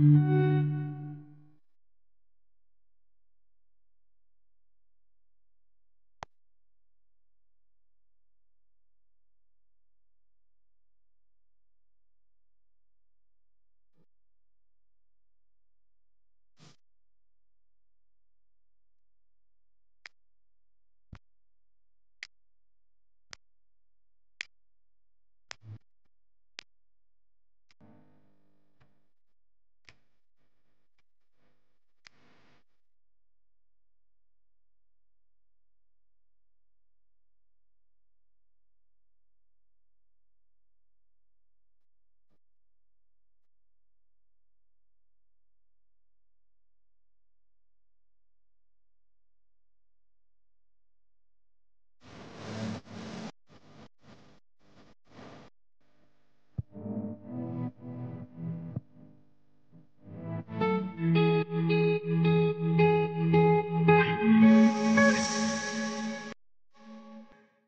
Mm-hmm.